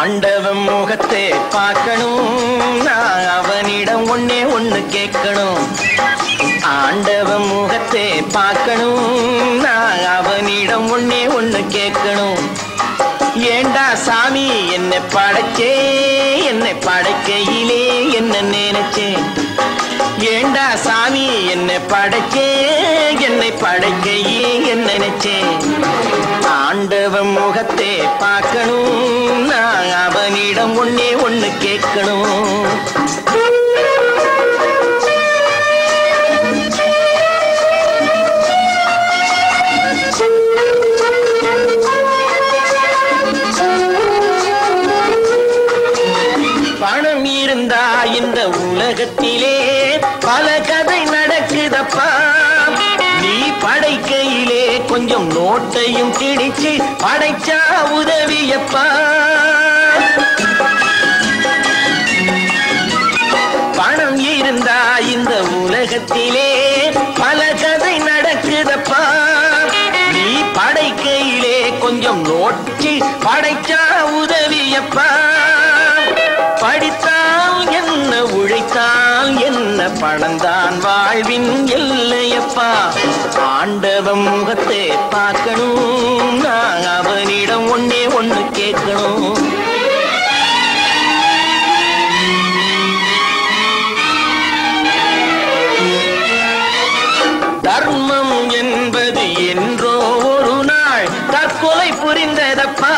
ஆண்டவன் முகத்தை பார்க்கணும். நான் அவனிடம் ஒன்னே ஒண்ணு கேட்கணும். ஆண்டவன் முகத்தை பார்க்கணும். படைச்சே என்னை படைக்கையிலே என்ன நினைச்சேன் ஏண்டா சாமி என்னை படைச்சே என்னை படைக்கையே என்ன நினைச்சேன் ஆண்டவன் முகத்தை பார்க்கணும் நான் அவனிடம் ஒன்னே ஒன்னு கேட்கணும். உலகத்திலே பல கதை நடக்குதப்பா. நீ படைக்கையிலே கொஞ்சம் நோட்டையும் கிழிச்சு படைச்சா உதவியப்பா. பணம் இருந்தா இந்த உலகத்திலே பல கதை நடக்குதப்பா. நீ படைக்கையிலே கொஞ்சம் நோட்டி படைச்சா உதவியப்பா. படித்தா உழைத்தால் என்ன உழைத்தால் என்ன பணந்தான் வாழ்வின் எல்லையப்பா? ஆண்டவன் முகத்தை பார்க்கணும். நான் அவனிடம் ஒன்னே ஒன்று கேட்கணும். தர்மம் என்பது என்றோ ஒரு நாள் தற்கொலை புரிந்ததப்பா?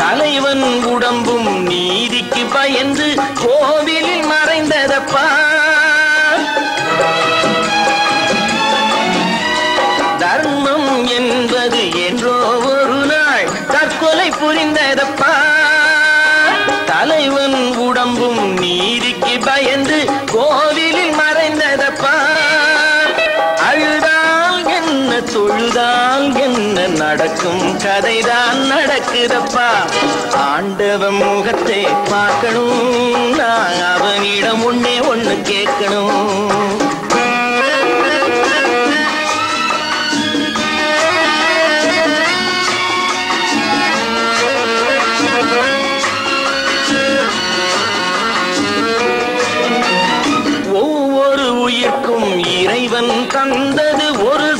தலைவன் உடம்பும் நீதி பயந்து கோவிலில் மறைந்ததப்பா. தர்மம் என்பது என்றோ ஒரு நாள் தற்கொலை புரிந்ததப்பா. தலைவன் உடம்பும் நீதிக்கு பயந்து கோவிலில் மறைந்ததப்பா. அழுதால் என்ன தொழுதால் என்ன நடக்கும்? கதைதான் நடக்குதப்பா. ஆண்டவன் முகத்தை பார்க்கணும். நான் அவனிடம் ஒன்னே ஒண்ணு கேட்கணும். ஒவ்வொரு உயிர்க்கும் இறைவன் தந்தது ஒரு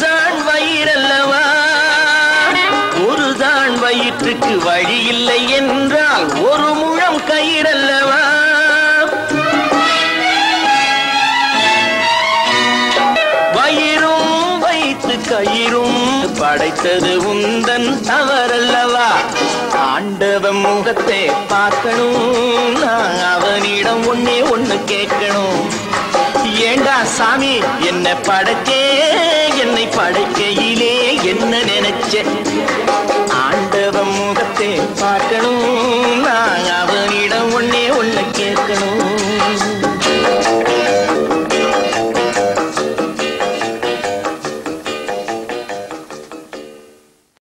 வயிற்றுக்கு வழி இல்லை என்றால் ஒரு முழம் கயிறல்லவா? வயிறும் வைத்து கயிறும் படைத்தது உந்தன் தவறல்லவா? ஆண்டவன் முகத்தை பார்க்கணும். நான் அவனிடம் ஒன்னே ஒன்னு கேட்கணும். ஏண்டா சாமி என்ன படைச்சே என்னை படைக்கையிலே என்ன நினைச்சேன்